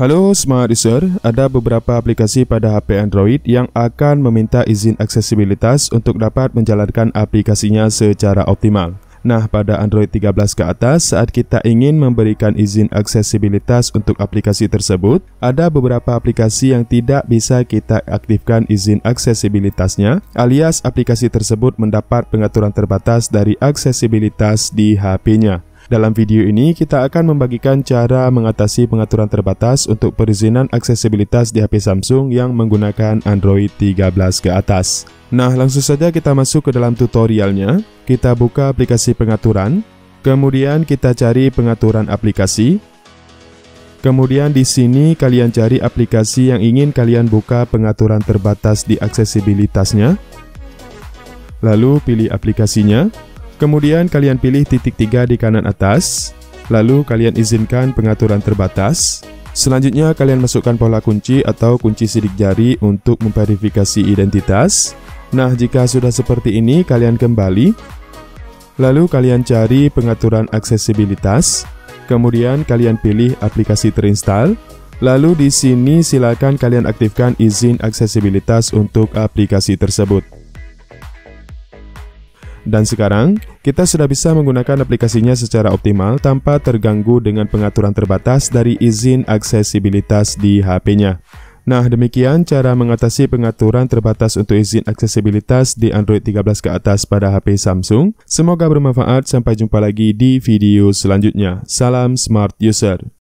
Halo Smart User, ada beberapa aplikasi pada HP Android yang akan meminta izin aksesibilitas untuk dapat menjalankan aplikasinya secara optimal. Nah, pada Android 13 ke atas, saat kita ingin memberikan izin aksesibilitas untuk aplikasi tersebut, ada beberapa aplikasi yang tidak bisa kita aktifkan izin aksesibilitasnya, alias aplikasi tersebut mendapat pengaturan terbatas dari aksesibilitas di HP-nya. Dalam video ini, kita akan membagikan cara mengatasi pengaturan terbatas untuk perizinan aksesibilitas di HP Samsung yang menggunakan Android 13 ke atas. Nah, langsung saja kita masuk ke dalam tutorialnya. Kita buka aplikasi pengaturan, kemudian kita cari pengaturan aplikasi. Kemudian di sini kalian cari aplikasi yang ingin kalian buka pengaturan terbatas di aksesibilitasnya. Lalu pilih aplikasinya. Kemudian kalian pilih titik tiga di kanan atas, lalu kalian izinkan pengaturan terbatas. Selanjutnya kalian masukkan pola kunci atau kunci sidik jari untuk memverifikasi identitas. Nah, jika sudah seperti ini, kalian kembali. Lalu kalian cari pengaturan aksesibilitas. Kemudian kalian pilih aplikasi terinstall. Lalu di sini silakan kalian aktifkan izin aksesibilitas untuk aplikasi tersebut. Dan sekarang, kita sudah bisa menggunakan aplikasinya secara optimal tanpa terganggu dengan pengaturan terbatas dari izin aksesibilitas di HP-nya. Nah, demikian cara mengatasi pengaturan terbatas untuk izin aksesibilitas di Android 13 ke atas pada HP Samsung. Semoga bermanfaat, sampai jumpa lagi di video selanjutnya. Salam Smart User.